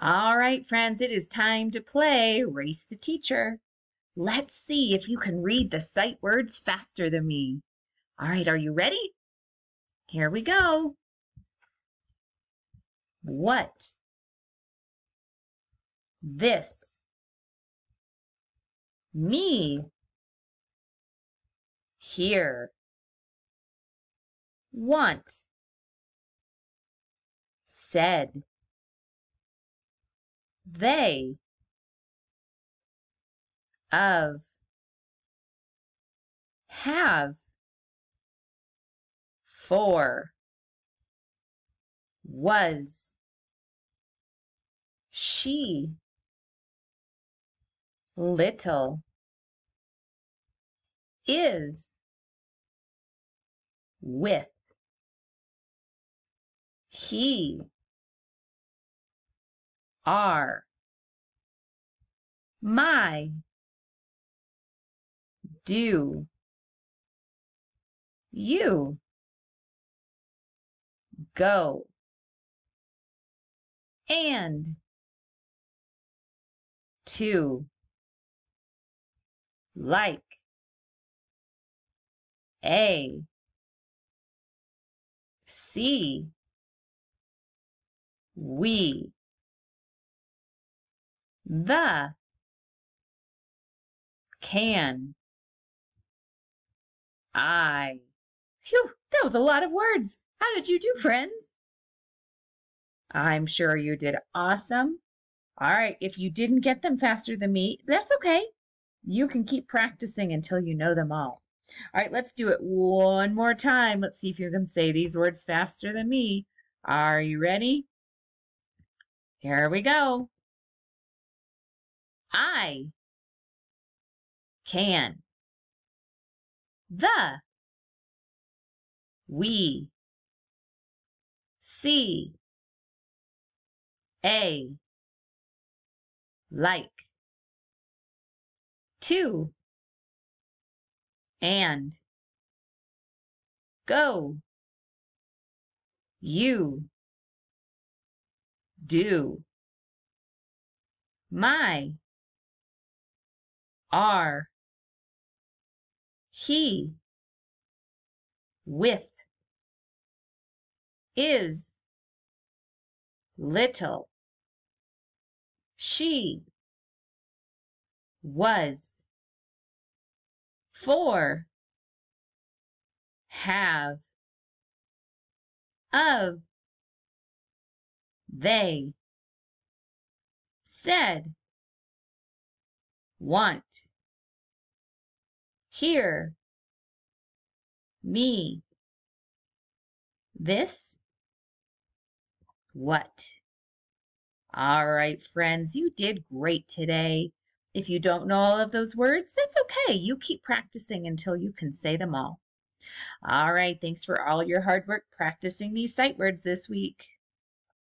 All right, friends, it is time to play Race the Teacher. Let's see if you can read the sight words faster than me. All right, are you ready? Here we go. What? This. Me. Here. Want. Said. They. Of. Have. For. Was. She. Little. Is. With. He. Are. My. Do. You. Go. And. To. Like. A. See. We. The. Can. I. Phew, that was a lot of words. How did you do, friends? I'm sure you did awesome. All right, if you didn't get them faster than me, that's okay. You can keep practicing until you know them all. All right, let's do it one more time. Let's see if you can say these words faster than me. Are you ready? Here we go. I can. The. We. See. A. Like. To. And. Go. You. Do. My. Are. He. With. Is. Little. She. Was. For. Have. Of. They. Said. Want. Here. Me. This. What? All right, friends, you did great today. If you don't know all of those words, that's okay. You keep practicing until you can say them all. All right, thanks for all your hard work practicing these sight words this week.